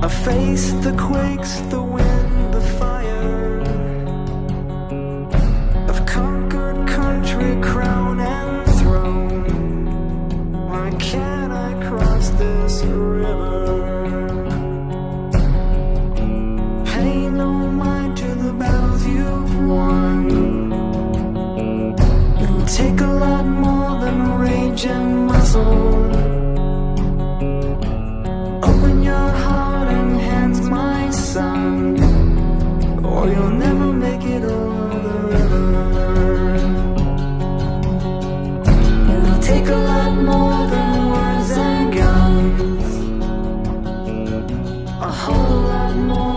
I face the quakes, the wind, the fire. I've conquered country, crown, and throne. Why can't I cross this river? Pay no mind to the battles you've won. It'll take a lot more than rage and muscle. You'll never make it over the river. It'll take a lot more than words and guns, a whole lot more